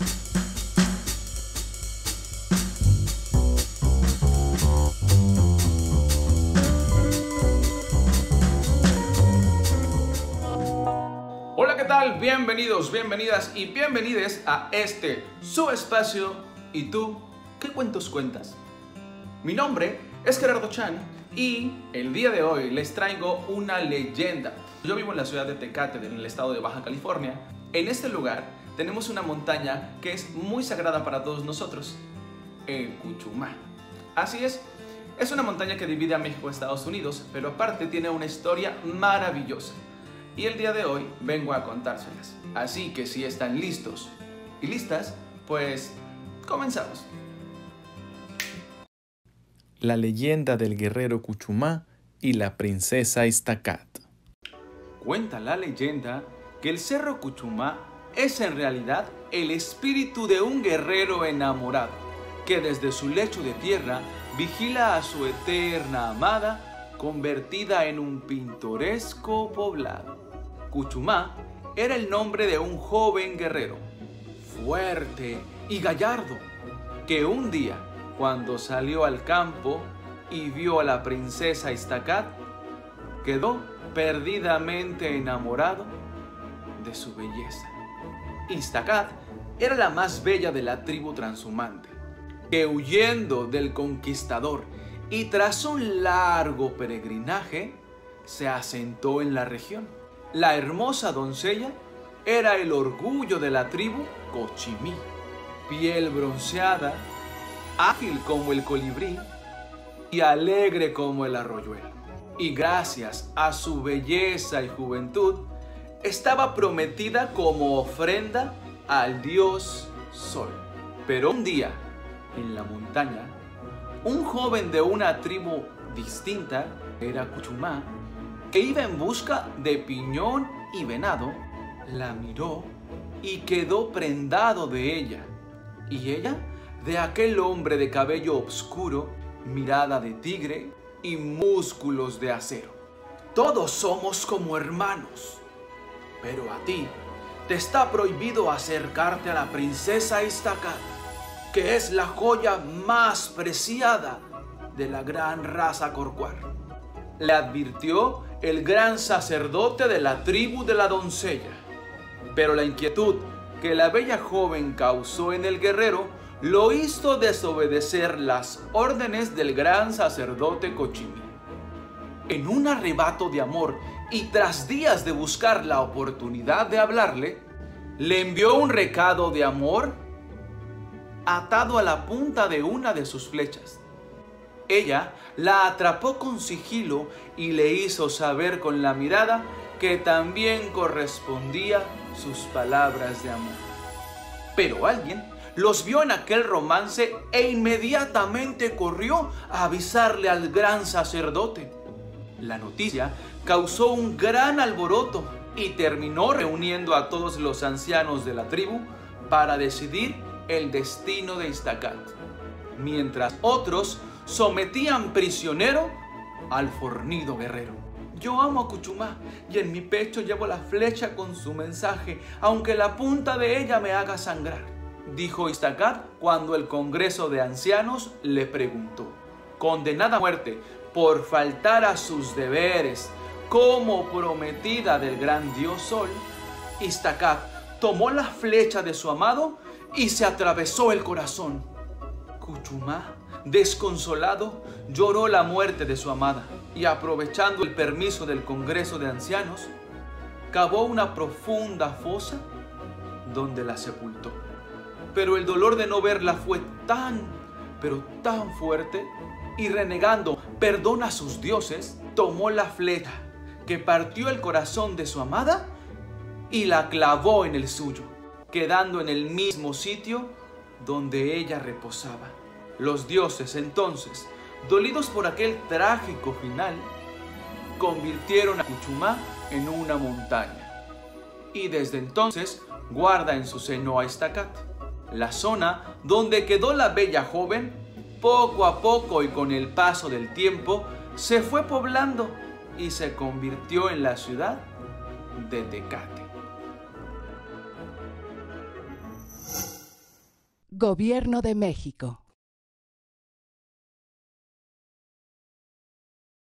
Hola, ¿qué tal? Bienvenidos, bienvenidas y bienvenides a este su espacio. ¿Y tú qué cuentos cuentas? Mi nombre es Gerardo Chan y el día de hoy les traigo una leyenda. Yo vivo en la ciudad de Tecate, en el estado de Baja California. En este lugar tenemos una montaña que es muy sagrada para todos nosotros, el Cuchumá. Así es, es una montaña que divide a México y Estados Unidos, pero aparte tiene una historia maravillosa. Y el día de hoy vengo a contárselas. Así que si están listos y listas, pues comenzamos. La leyenda del guerrero Cuchumá y la princesa Istacat. Cuenta la leyenda que el cerro Cuchumá es en realidad el espíritu de un guerrero enamorado que desde su lecho de tierra vigila a su eterna amada convertida en un pintoresco poblado. Cuchumá era el nombre de un joven guerrero, fuerte y gallardo, que un día, cuando salió al campo y vio a la princesa Istacat, quedó perdidamente enamorado de su belleza. Istacat era la más bella de la tribu transhumante, que huyendo del conquistador y tras un largo peregrinaje, se asentó en la región. La hermosa doncella era el orgullo de la tribu Cochimí, piel bronceada, ágil como el colibrí y alegre como el arroyuelo. Y gracias a su belleza y juventud, estaba prometida como ofrenda al dios Sol. Pero un día, en la montaña, un joven de una tribu distinta, era Cuchumá, que iba en busca de piñón y venado, la miró y quedó prendado de ella. Y ella de aquel hombre de cabello oscuro, mirada de tigre y músculos de acero. Todos somos como hermanos, pero a ti te está prohibido acercarte a la princesa Istacat, que es la joya más preciada de la gran raza Corcuar. Le advirtió el gran sacerdote de la tribu de la doncella. Pero la inquietud que la bella joven causó en el guerrero lo hizo desobedecer las órdenes del gran sacerdote Cochimí. En un arrebato de amor y tras días de buscar la oportunidad de hablarle, le envió un recado de amor atado a la punta de una de sus flechas. Ella la atrapó con sigilo y le hizo saber con la mirada que también correspondía sus palabras de amor. Pero alguien los vio en aquel romance e inmediatamente corrió a avisarle al gran sacerdote. La noticia causó un gran alboroto y terminó reuniendo a todos los ancianos de la tribu para decidir el destino de Istacat, mientras otros sometían prisionero al fornido guerrero. Yo amo a Cuchumá y en mi pecho llevo la flecha con su mensaje, aunque la punta de ella me haga sangrar, dijo Istacat cuando el Congreso de Ancianos le preguntó. Condenada a muerte por faltar a sus deberes como prometida del gran dios Sol, Istacat tomó la flecha de su amado y se atravesó el corazón. Cuchumá Desconsolado, lloró la muerte de su amada y aprovechando el permiso del Congreso de Ancianos, cavó una profunda fosa donde la sepultó. Pero el dolor de no verla fue tan, pero tan fuerte, y renegando perdón a sus dioses, tomó la flecha que partió el corazón de su amada y la clavó en el suyo, quedando en el mismo sitio donde ella reposaba. Los dioses entonces, dolidos por aquel trágico final, convirtieron a Cuchumá en una montaña. Y desde entonces guarda en su seno a Estacat, la zona donde quedó la bella joven, poco a poco y con el paso del tiempo, se fue poblando y se convirtió en la ciudad de Tecate. Gobierno de México.